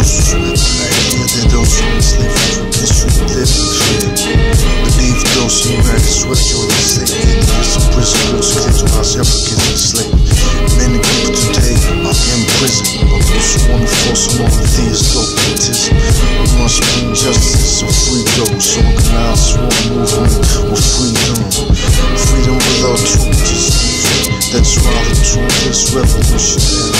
Those doses. The idea that doses live from history different. Believe those in red sweat your the sick and prisoners cage while Africans enslaved. Many people today are in prison, but those who wanna force them on these dope pieces. We must bring justice and free those organized war movement with freedom. Freedom without truth is evil. That's why the truth is revolutionary.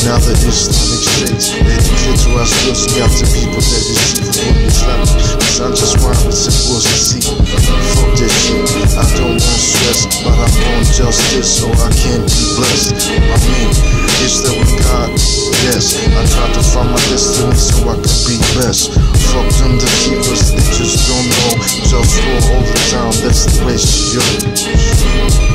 In other Islamic states. They declare to us still got the people that deceive from Islam. Cause I just want to suppose to see. Fuck this shit. I don't want stress, but I want justice, so I can't be blessed. I mean, is that with God? Yes. I try to find my destiny so I can be best. Fuck them deceivers, they just don't know. Just war all the time, that's the ratio. Check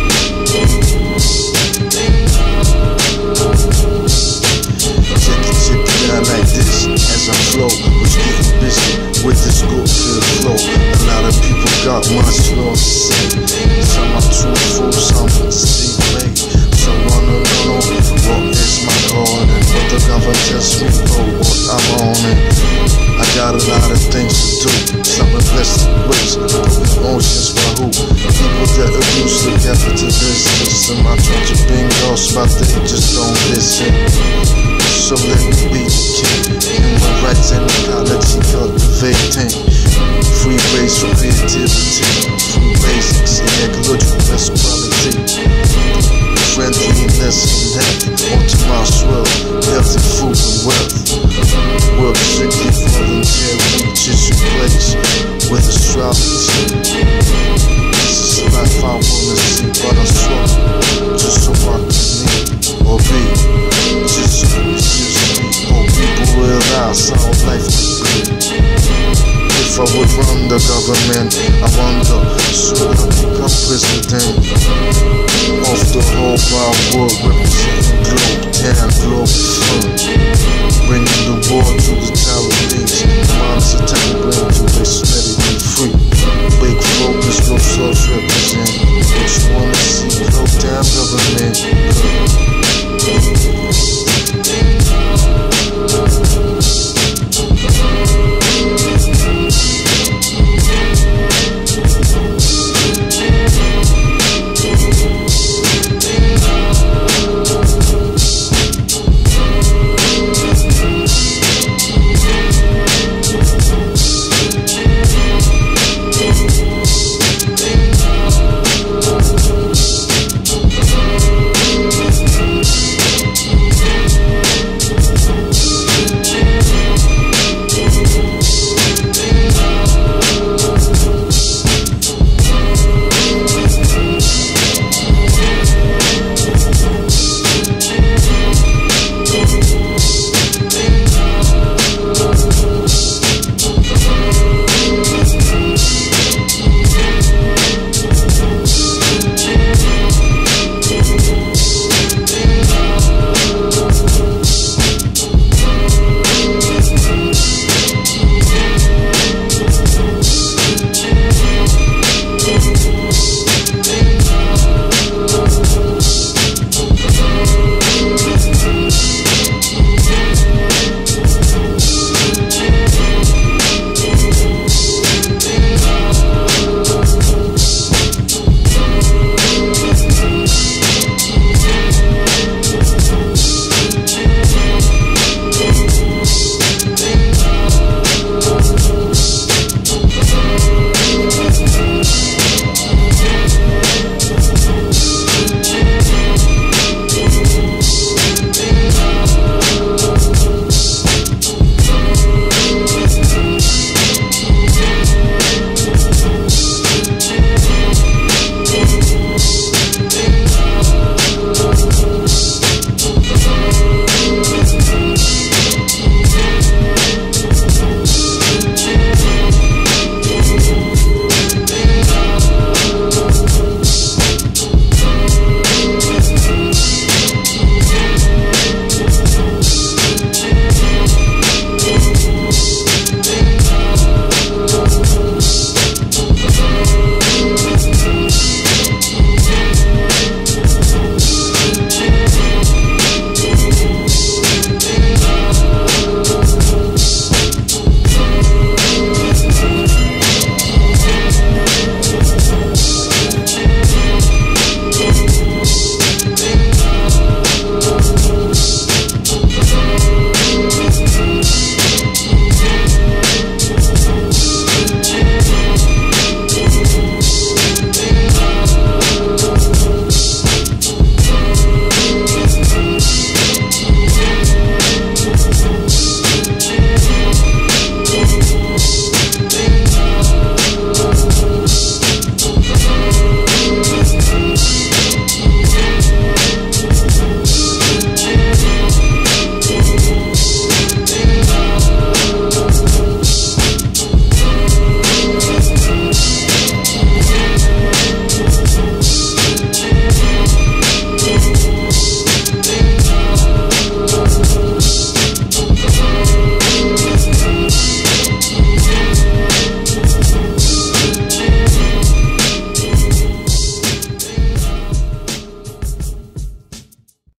abuse the capitalist system. I try to bring lost, but they just don't listen. So let me be the king. Human rights and equality cultivating. Free race for creativity. Would run the government, I wonder, should I become president of the whole wide world, representing globe, ten globe fun, bringing the war to the Taiwanese.